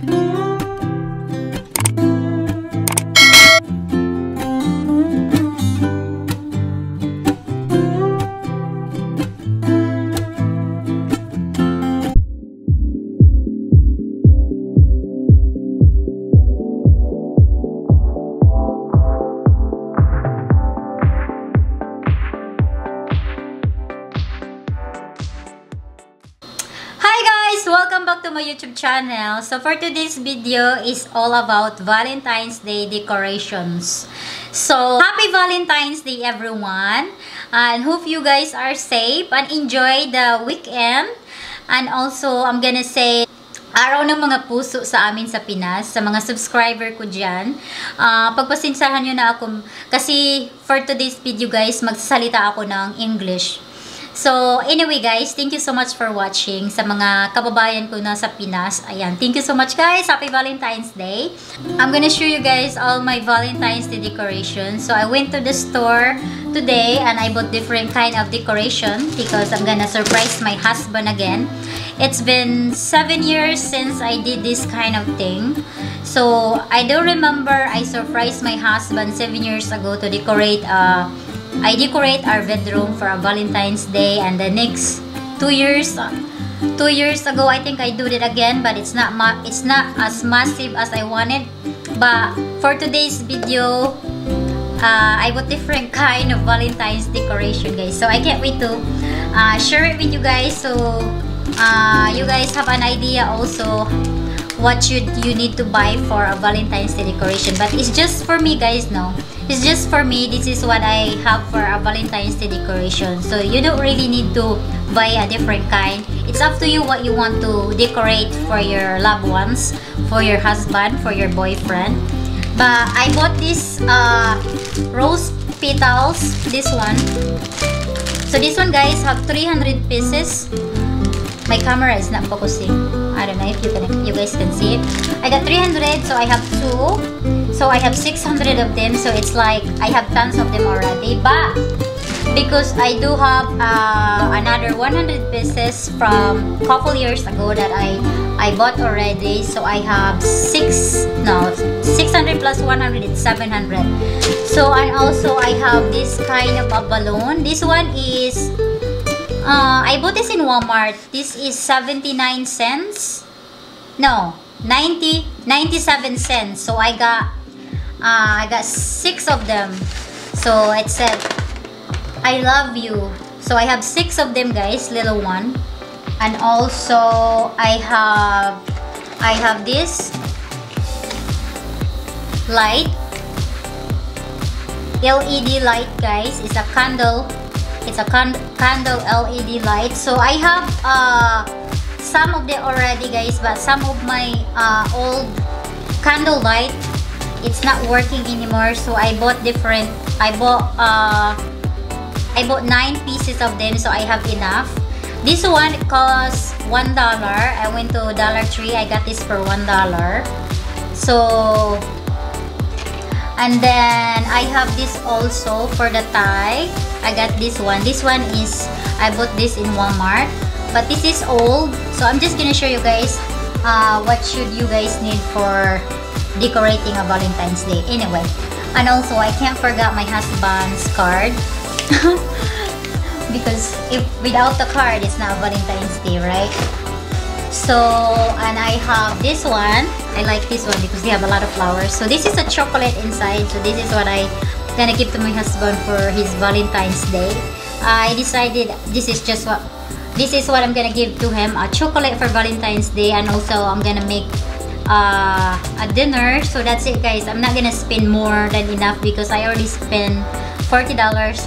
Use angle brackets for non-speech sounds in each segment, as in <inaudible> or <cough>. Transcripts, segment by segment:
Hi guys! Welcome back to my YouTube channel. So for today's video is all about Valentine's Day decorations. So happy Valentine's Day everyone! And hope you guys are safe and enjoy the weekend. And also, I'm gonna say, araw ng mga puso sa amin sa Pinas, sa mga subscriber ko dyan. Ah, pagpasinsahan nyo na ako, kasi for today's video guys, magsasalita ako ng English. So, anyway guys, thank you so much for watching. Sa mga kababayan ko na sa Pinas, ayan, thank you so much guys. Happy Valentine's Day. I'm gonna show you guys all my Valentine's Day decorations. So, I went to the store today and I bought different kind of decoration because I'm gonna surprise my husband again. It's been seven years since I did this kind of thing. So, I don't remember I surprised my husband seven years ago to decorate uh, I decorate our bedroom for a Valentine's Day and the next two years two years ago I think I do it again but it's not it's not as massive as I wanted. But for today's video uh, I bought different kind of Valentine's decoration guys. So I can't wait to uh, share it with you guys. So uh, you guys have an idea also what should you need to buy for a Valentine's Day decoration. But it's just for me guys no? It's just for me. This is what I have for a Valentine's Day decoration. So you don't really need to buy a different kind. It's up to you what you want to decorate for your loved ones for your husband for your boyfriend. But I bought this uh, rose petals this one. So this one guys have 300 pieces my camera is not focusing. I don't know if you can, you guys can see it. I got 300, so I have two. So I have 600 of them. So it's like I have tons of them already. But because I do have uh, another 100 pieces from a couple years ago that I I bought already. So I have six no 600 plus 100 is 700. So and also I have this kind of a balloon. This one is uh, I bought this in Walmart. This is 79 cents. No, 90, 97 cents. So I got, uh, I got six of them. So it said, I love you. So I have six of them, guys, little one. And also I have, I have this light, LED light, guys. It's a candle it's a candle LED light. So I have uh, some of them already guys but some of my uh, old candle light it's not working anymore. So I bought different I bought uh, I bought nine pieces of them so I have enough. This one costs one dollar. I went to Dollar Tree. I got this for one dollar. So and then I have this also for the tie I got this one. This one is I bought this in Walmart. But this is old. So I'm just gonna show you guys uh, what should you guys need for decorating a Valentine's Day. Anyway and also I can't forget my husband's card. <laughs> Because if without the card it's not Valentine's Day right so and I have this one. I like this one because they have a lot of flowers. So this is a chocolate inside. So this is what I gonna give to my husband for his Valentine's Day. I decided this is just what this is what I'm gonna give to him a chocolate for Valentine's Day. And also I'm gonna make uh, a dinner. So that's it guys. I'm not gonna spend more than enough because I already spent $40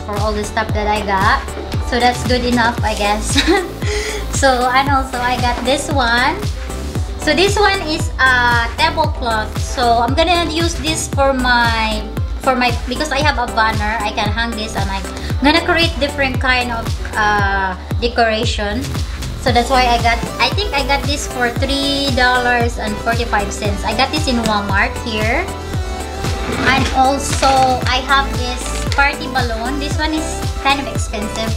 for all the stuff that I got. So that's good enough I guess <laughs> so and also I got this one. So this one is a tablecloth. So I'm gonna use this for my for my because I have a banner I can hang this and I'm gonna create different kind of uh, decoration. So that's why I got I think I got this for three dollars and 45 cents. I got this in Walmart here. And also I have this party balloon. This one is kind of expensive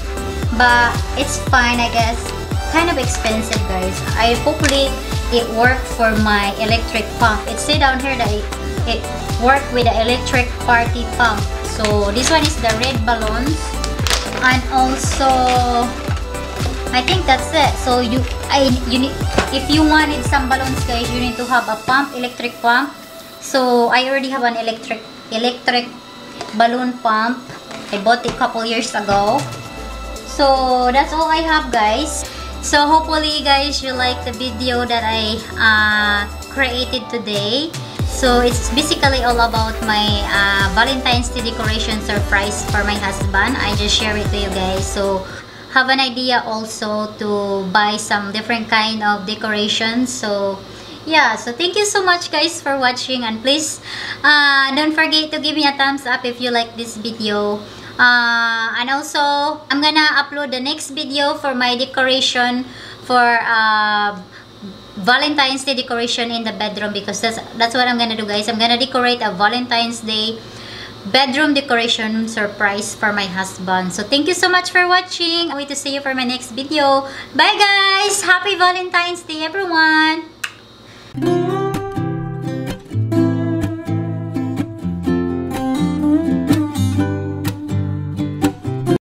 but it's fine I guess kind of expensive guys I hopefully it worked for my electric pump. It say down here that it, it worked with the electric party pump. So this one is the red balloons. And also, I think that's it. So you, I, you need, if you wanted some balloons guys, you need to have a pump, electric pump. So I already have an electric, electric balloon pump. I bought it a couple years ago. So that's all I have guys. So hopefully guys you like the video that I uh, created today. So it's basically all about my uh, Valentine's Day decoration surprise for my husband. I just share it to you guys. So have an idea also to buy some different kind of decorations. So yeah so thank you so much guys for watching and please uh, don't forget to give me a thumbs up if you like this video uh, and also I'm gonna upload the next video for my decoration for uh, Valentine's Day decoration in the bedroom because that's that's what I'm gonna do guys. I'm gonna decorate a Valentine's Day bedroom decoration surprise for my husband. So thank you so much for watching. I wait to see you for my next video. Bye guys! Happy Valentine's Day everyone